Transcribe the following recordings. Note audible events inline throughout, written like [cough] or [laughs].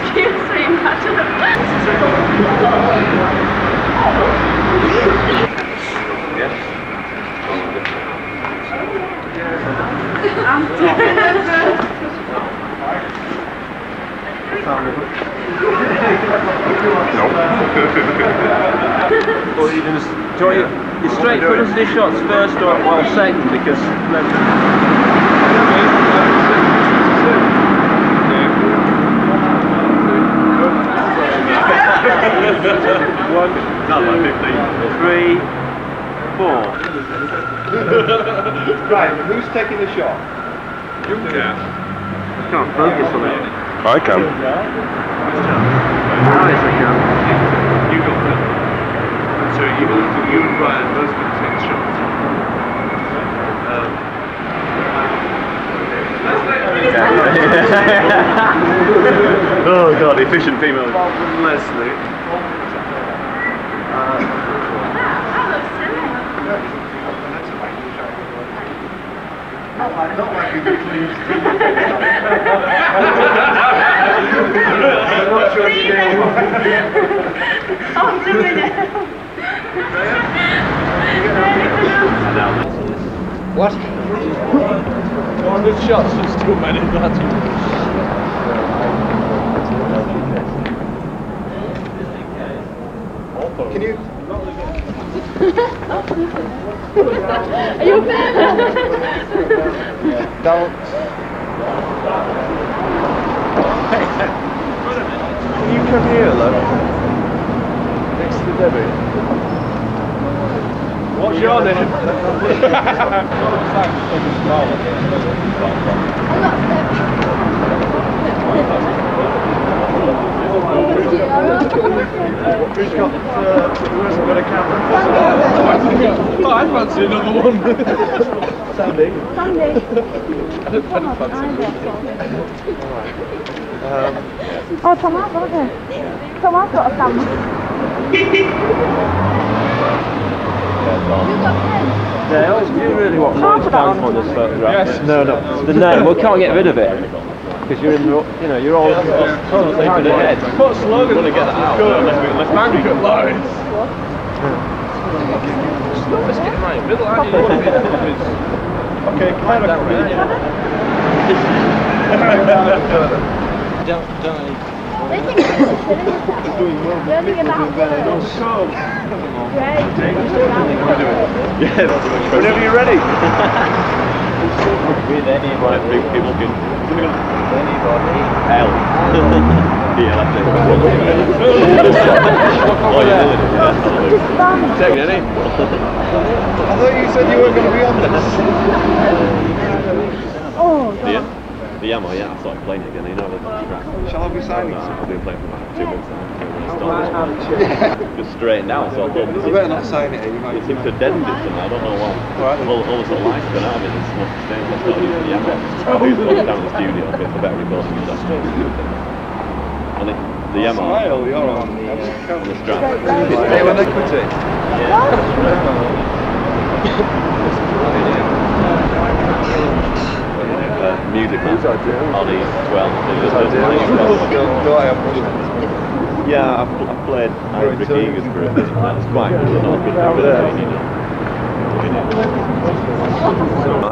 Excuse me, imagine. Or you just, do you want your, your straight foot dish shots first or well second because One, three, four. Right, who's taking the shot? You Can't focus on it. I can. Nice, I can. You got it. So you, you and Brian both going to take the shots. Um, oh god, efficient female. Leslie. That looks silly. Not like, not like a good I'm not sure you Oh, I'm doing it. What? 100 shots and too many, not to. Can you? Are you okay? [laughs] Don't. Can you come here, love? Next to the Debbie. What's your name? [laughs] Who's got, uh, who hasn't got a camera? Oh, I fancy another one. Sandy. I don't fancy Um, Oh, Tom has got it. Tom has got a camera. [laughs] Yeah, do you really want more time on this photograph? Yes. No, no. The name, we can't get rid of it. Because you're in the, you know, you're all behind the head. Put a slogan. To get that out? Let's be, let's be good lines. Let's get right in the middle. I need [laughs] Okay, camera [laughs] Don't, don't. They think it's silly. doing well. They're doing Doing better. So, Great. yes, whenever you're ready. With anybody. Big people can. Anybody. Hell. [laughs] Yeah, that's it. Oh, yeah. Just stand. Take it, any? [laughs] I thought you said you weren't going to be on this. [laughs] The, ammo, yeah, I started playing it again. You know, the track. Shall I be signing? No, I've been playing for like two months now. so when I started, Just straightened down, so I thought I better not sign it. You might. It seems to deaden it somehow, I don't know why. Right. All, all the sort of life's gone out of it, it's not sustainable. I started using the. [laughs] I do it down the studio, a bit for better recording and stuff. And it, the ammo Smile, you're on. on the uh, strap. Hey, when they cut it. Uh, music man. Ollie, 12. They just Good don't idea. Like it. Don't- don't I Yeah, I've, I've played Iron Rick Eagers for a bit. That's quite good. Not good Over there. you know.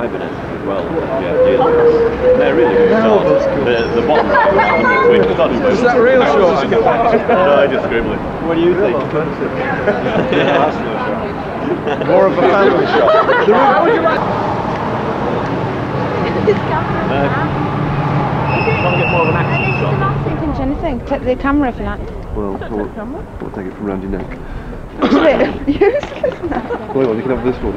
Ibanez as well. Yeah, yeah. They're really good. No, that's cool. The, the bottom right was 100 quid. I thought it was- Is that real short? no, I just scribble it. What do you think? Yeah, that's no shot. More of a family shot. This camera. No. Get more can pinch anything. Take the camera if you like. Well, we'll, we'll take it from round your neck. Useless now. Well, you can have this one.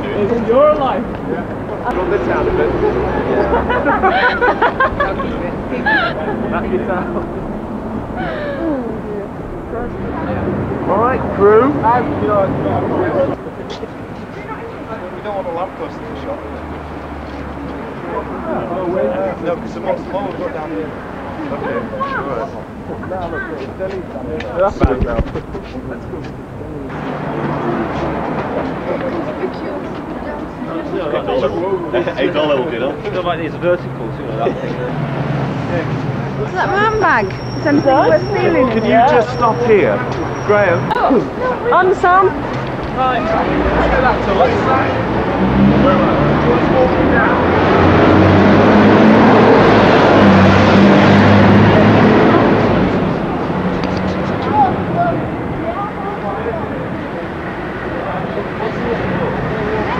is your life. Got this out of it. Knock it out. Alright, crew. You know, We don't want a lamppost in the shot. Oh, no, because the most small will go down here. Okay, sure. that's bad now. Eight dollar. Eight dollar will get up. Look like these verticals, you know that thing. Is that man bag? Is anything worth stealing Can you just stop here? Graham? Oh, on Sam. Right, look at that to one side. Where am I? Just walking down.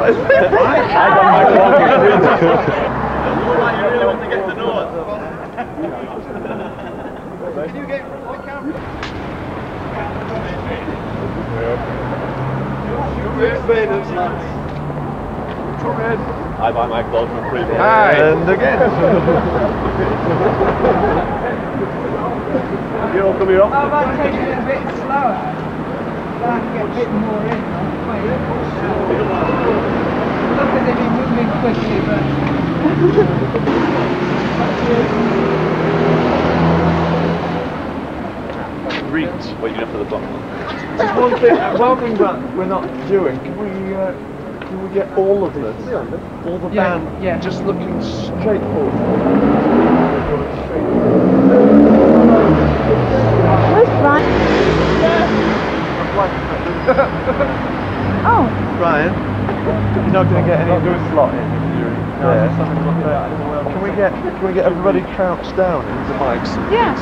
[laughs] really want to get to know it. Can you get the camera? I buy my clothes for free. And again. [laughs] You all come here How about taking it a bit slower? So I can get a bit more in. Look as if you're moving quickly, but Reach. Waiting up for the bottom. Just one thing, one thing that we're not doing. Can we, uh, can we get all of this, all the Yeah, band, yeah. just looking straight forward? not going to get any. Doing slot in yeah. Can we get can we get everybody crouched down into the mics? Yes.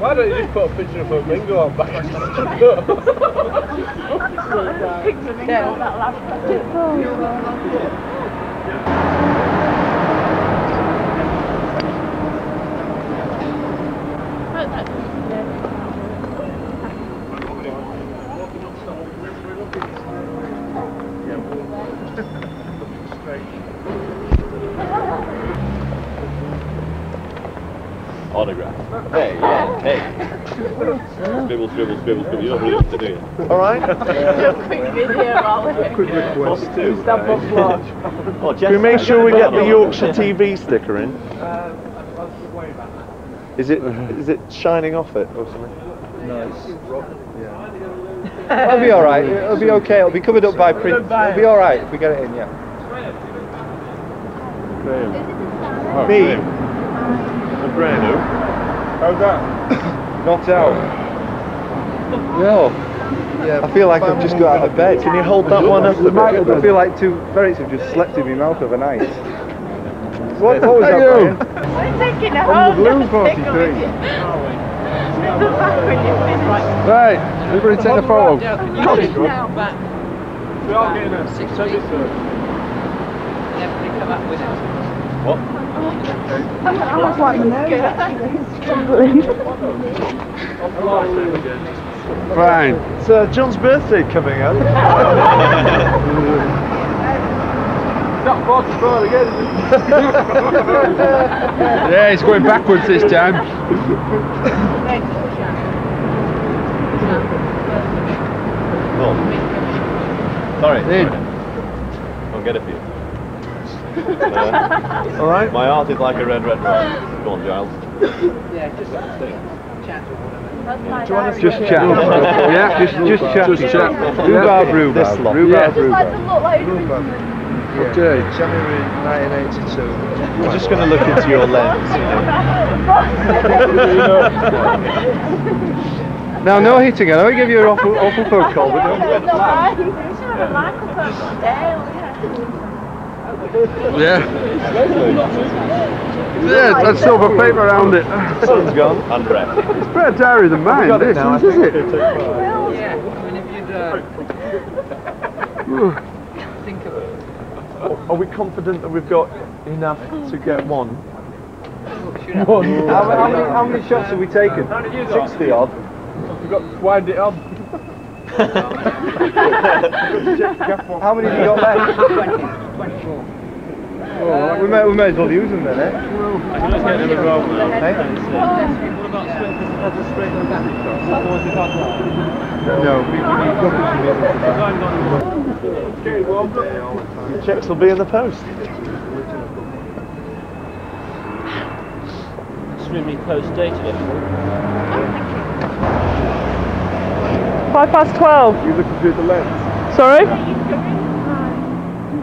Why don't you just put a picture of a bingo on back? [laughs] [laughs] autograph. Hey, yeah, hey. Scribble, scribble, scribble, scribble. You don't really know what to do. All right. Quick video while we're Quick request. Two. Oh, Can we make sure we get the Yorkshire TV sticker in? Is it is it shining off it or something? [laughs] It'll be alright, it'll be okay, it'll be covered up by print. It'll be alright if we get it in, yeah. Oh, Me. A Graham, How's that? Knocked out. No. Yeah. I feel like I've just got out of bed. Can you hold that one up a bit? I feel like two ferrets have just slept in my mouth overnight. What, what was Hey, that, you. Brian? We're taking it On home. the blue Take it 43. with you. Snip the back when you finish. Right, everybody take a photo. Back. We are getting a Six weeks. Everybody come up with it. What? I was like my nose actually struggling. Fine. It's uh, John's birthday coming up. [laughs] Not 44 again. [laughs] yeah, he's going backwards this time. Oh. Sorry. In. I'll get it for you. Uh, All right. my heart is like a red, red rose. Go on, Giles. yeah, Just chat. yeah, just just chat. Just chat. Rhubarb, rhubarb. This lot. Rhubarb, Just like to rhubarb. look like you're Okay. January 1982. We're just going to look into your lens. [laughs] Now, no hitting. I know we give you an awful, awful phone call, but [laughs] don't. Yeah. Yeah, that's silver paper around it. Sun's gone. And breath. It's better diary than mine, this, now, isn't think. it? Yeah, I mean if you'd uh, think of it. Are we confident that we've got enough to get one? How, how, many, how many shots have we taken? 60 odd. We've got to wind it [laughs] on. how many have you got left? [laughs] 24. Oh, we, may, we may as well use them then, eh? No, we, we need Your checks will be in the post. Extremely post-dated Five past twelve. You looking through the lens? Sorry?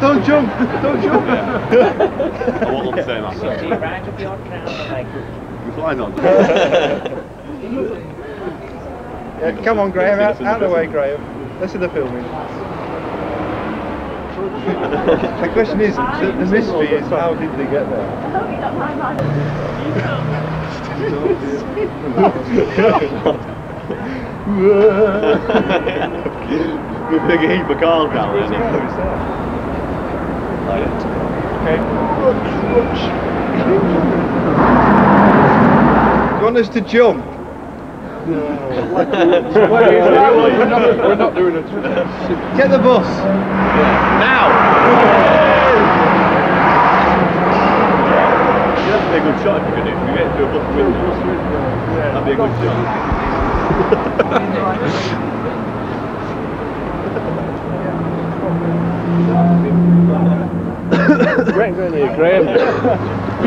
Don't jump! Don't jump! [laughs] I won't look the same after. Flying on. yeah, come on, Graham, out, out of the way, [laughs] Graham. Let's do the filming. the question is, the, the mystery is, how did they get there? We're big heap of cars down there. isn't Do you want us to jump? No. we're not doing it. [laughs] Get the bus. Now! That'd be a good shot if you could do. If you get to a bus with That'd be a good shot. [laughs] [laughs] Graham.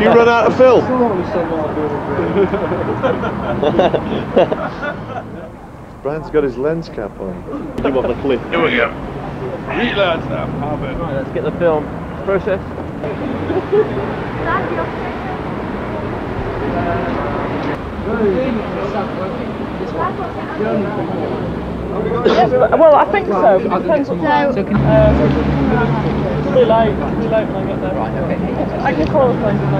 you run out of film. [laughs] Brian's got his lens cap on. Come off the cliff. Here we go. Relax now. Right, let's get the film process. Yes, but- well, I think so. But it depends on um, Too late. Too late when I get there. Right. Okay. I can call a friend and